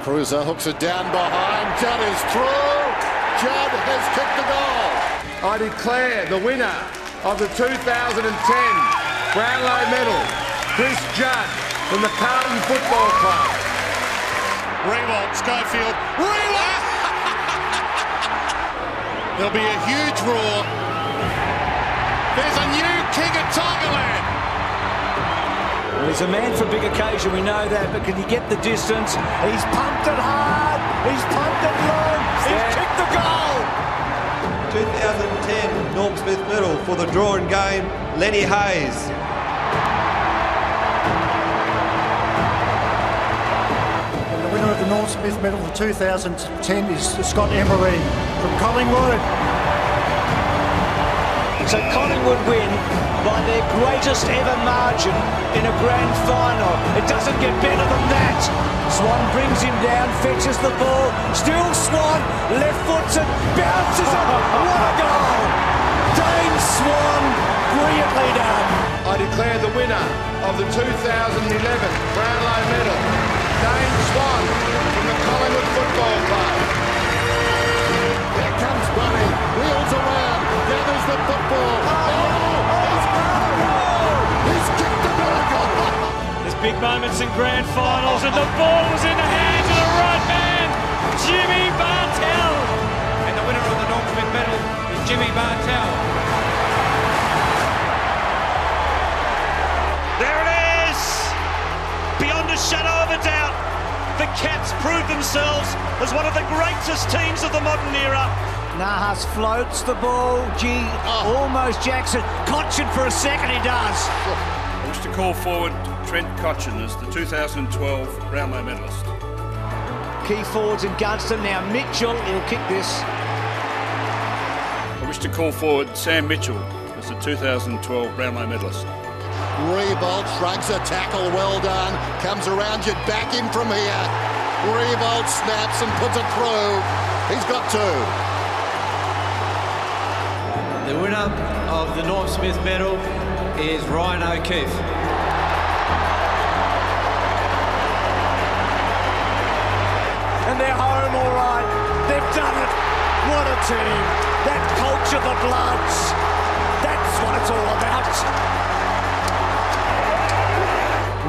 Kreuzer hooks it down behind. Judd is through. Judd has kicked the goal. I declare the winner of the 2010 Brownlow Medal, Chris Judd from the Carlton Football Club. Riewoldt, Schofield. Riewoldt! There'll be a huge roar. There's a new king of Tigerland. Well, he's a man for big occasion, we know that, but can he get the distance? He's pumped it hard, he's pumped it long, he's kicked the goal! 2010 Norm Smith Medal for the drawing game, Lenny Hayes. And the winner of the Norm Smith Medal for 2010 is Scott Emery from Collingwood. So Collingwood win by their greatest ever margin in a grand final. It doesn't get better than that. Swan brings him down, fetches the ball. Still Swan, left foots it, bounces it. What a goal! Dane Swan, brilliantly done. I declare the winner of the 2011 Brownlow Medal, Dane Swan from the Collingwood Football Club. Here comes Bunny. Wheels around. Gathers the football. Oh, big moments in grand finals, and the ball was in the hands of the right man, Jimmy Bartel. And the winner of the Norm Smith Medal is Jimmy Bartel. There it is! Beyond a shadow of a doubt, the Cats prove themselves as one of the greatest teams of the modern era. Nahas floats the ball. Gee, oh. almost Jackson. Cotchin for a second, he does. I wish to call forward Trent Cotchin as the 2012 Brownlow medalist. Key forwards in Gunston. Now Mitchell, he'll kick this. I wish to call forward Sam Mitchell as the 2012 Brownlow medalist. Revolt shrugs a tackle, well done. Comes around you, back in from here. Revolt snaps and puts it through. He's got two. The winner of the Norm Smith Medal is Ryan O'Keefe. They're home all right. They've done it. What a team. That culture, the Bloods. That's what it's all about.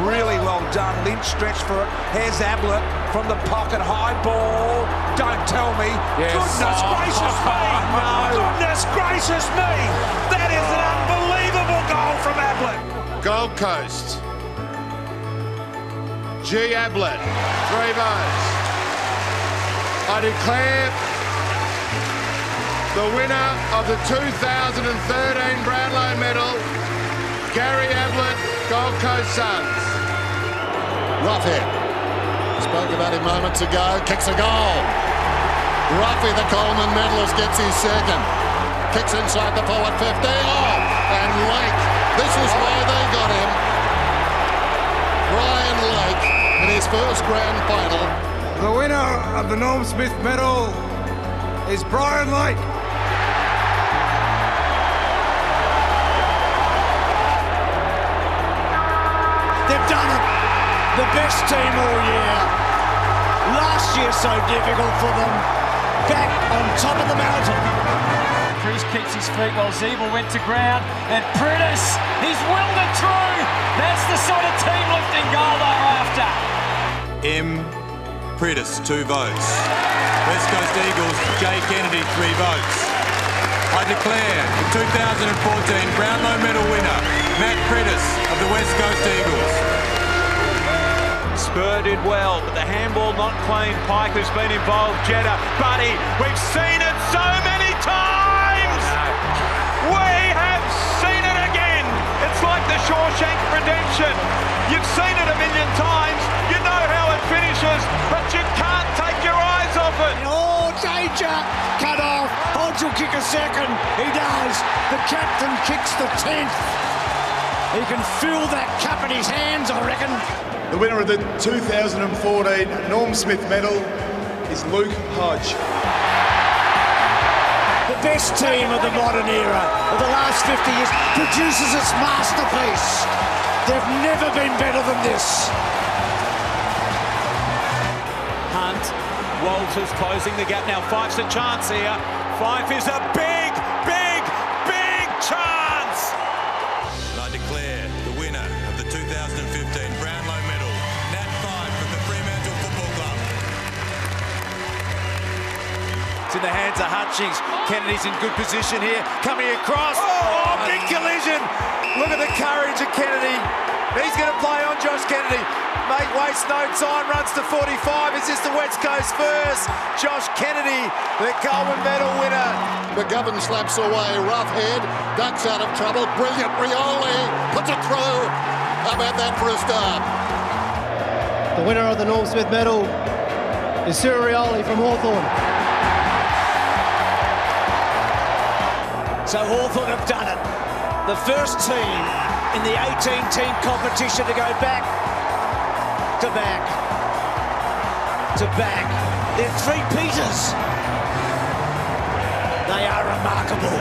Really well done. Lynch stretched for it. Here's Ablett from the pocket. High ball. Don't tell me. Yes. Goodness Oh, gracious oh, me. Oh, no. Goodness gracious me. That is an oh. unbelievable goal from Ablett. Gold Coast. G. Ablett, three votes. I declare the winner of the 2013 Brownlow Medal, Gary Ablett, Gold Coast Suns. Ruffy. Spoke about him moments ago. Kicks a goal. Ruffy, the Coleman medalist, gets his second. Kicks inside the forward 50. Oh, and Lake. This is why they got him. Brian Lake in his first grand final. The winner of the Norm Smith Medal is Brian Lake. They've done it. The best team all year. Last year so difficult for them. Back on top of the mountain. Cruz keeps his feet while Ziebell went to ground, and Priddis, he's willed it through. That's the sort of team lifting goal they're after. M. Priddis, two votes. West Coast Eagles, Jay Kennedy, three votes. I declare the 2014 Brownlow Medal winner, Matt Priddis of the West Coast Eagles. Spur did well, but the handball not claimed. Pike who's been involved. Jetta, Buddy, we've seen it so many times. We have seen it again. It's like the Shawshank Redemption. You've seen it a million times. Finishes, but you can't take your eyes off it. Oh, danger! Cut off. Hodge will kick a second. He does. The captain kicks the tenth. He can feel that cup in his hands, I reckon. The winner of the 2014 Norm Smith Medal is Luke Hodge. The best team of the modern era of the last 50 years produces its masterpiece. They've never been better than this. Hunt. Walters closing the gap now. Fyfe's a chance here. Fife is a big, big, big chance. And I declare the winner of the 2015 Brownlow Medal, Nat Fyfe from the Fremantle Football Club. It's in the hands of Hutchings. Kennedy's in good position here. Coming across. Oh, oh big collision. Look at the courage of Kennedy. He's going to play on Josh Kennedy. Mate, waste no time, runs to 45. Is this the West Coast first? Josh Kennedy, the Coleman medal winner. McGovern slaps away, Roughead, ducks out of trouble, brilliant Rioli, puts it through. How about that for a start? The winner of the Norm Smith medal is Cyril Rioli from Hawthorn. So Hawthorn have done it. The first team in the 18-team competition to go back to back to back. They're three Peters. They are remarkable.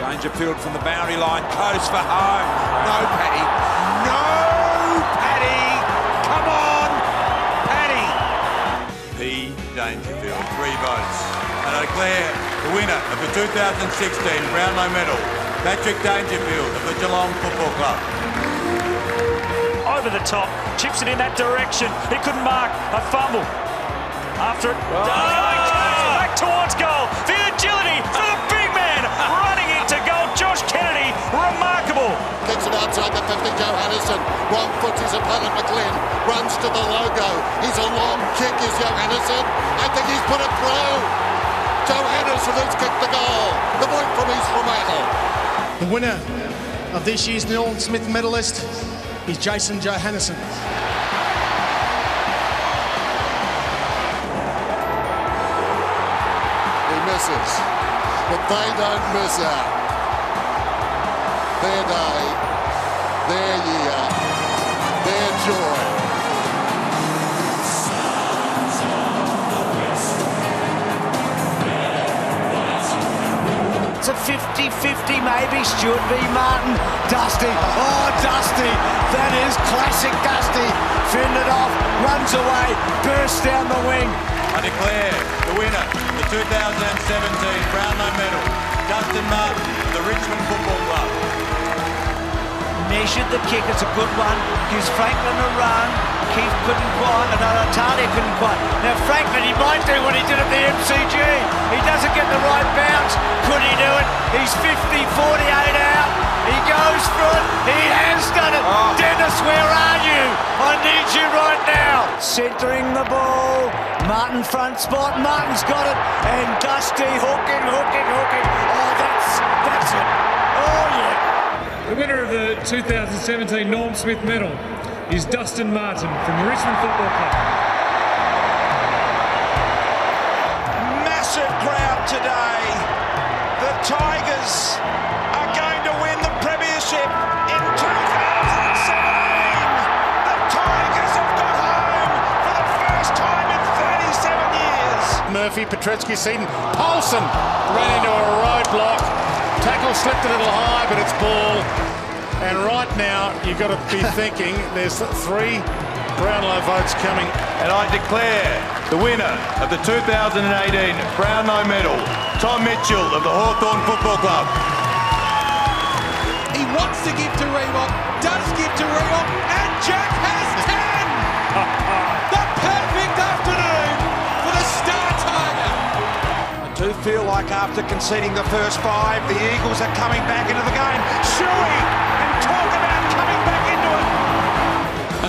Dangerfield from the boundary line, close for home. No, Paddy. No, Paddy. Come on, Paddy. P. Dangerfield, three votes. And I declare the winner of the 2016 Brownlow Medal, Patrick Dangerfield of the Geelong Football Club. Over the top, chips it in that direction. He couldn't mark a fumble. After it, oh! oh. back towards goal. The agility for the big man running into goal. Josh Kennedy, remarkable. Gets it outside the 50, Johannisen. Wrong puts his opponent McLean. Runs to the logo. He's a long kick, is Joe Johannisen. I think he's put it through. Johannisen has kicked the goal. The point from East Fremantle. The winner of this year's Norm Smith medalist is Jason Johannisen. He misses, but they don't miss out. Their day, their year, their joy. 50-50 maybe, Stuart v Martin. Dusty, oh Dusty, that is classic Dusty. Fended off, runs away, bursts down the wing. I declare the winner, the 2017 Brownlow Medal, Dustin Martin, the Richmond Football Club. Measured the kick, it's a good one. Gives Franklin a run. Keith couldn't quite, another Talia couldn't quite. Now Franklin, he might do what he did at the MCG. He doesn't get the right bounce. Could he do it? He's 50, 48 out. He goes for it. He has done it. Oh. Dennis, where are you? I need you right now. Centering the ball. Martin front spot. Martin's got it. And Dusty hooking, hooking, hooking. Oh, that's that's it. Oh yeah. The winner of the 2017 Norm Smith Medal is Dustin Martin from the Richmond Football Club. Massive crowd today. The Tigers are going to win the Premiership in 2017. The Tigers have got home for the first time in 37 years. Murphy, Petrevski, Seaton, Paulson ran into a roadblock. Tackle slipped a little high, but it's ball. And right now, you've got to be thinking there's three Brownlow votes coming. And I declare the winner of the 2018 Brownlow Medal, Tom Mitchell of the Hawthorn Football Club. He wants to give to Riewoldt, does give to Riewoldt, and Jack has 10! the perfect afternoon for the Star Tiger! I do feel like after conceding the first five, the Eagles are coming back into the game. Shuey!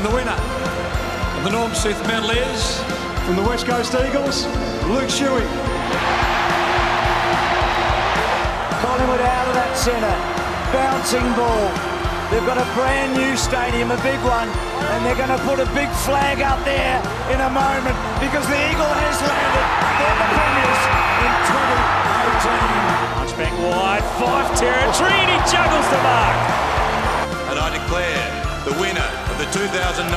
The winner of the Norm Smith medal is from the West Coast Eagles, Luke Shuey. Collingwood out of that centre. Bouncing ball. They've got a brand new stadium, a big one, and they're going to put a big flag up there in a moment because the Eagle has landed. They're the premiers in 2018. Punchback wide, five territory, and he juggles the mark. And I declare the winner of the 2019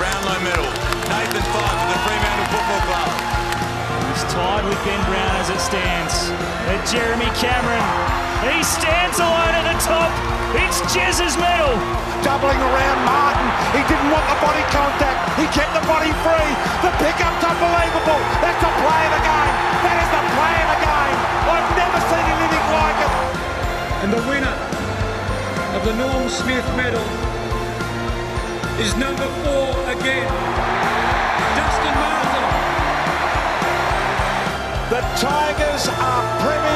Brownlow Medal. Nathan Fyfe for the Fremantle Football Club. He's tied with Ben Brown as it stands. But Jeremy Cameron, he stands alone at the top. It's Jez's medal. Doubling around Martin. He didn't want the body contact. He kept the body free. The pickup's unbelievable. That's the play of the game. That is the play of the game. I've never seen anything like it. And the winner of the Norm Smith medal is number four again. Dustin Martin. The Tigers are Premier.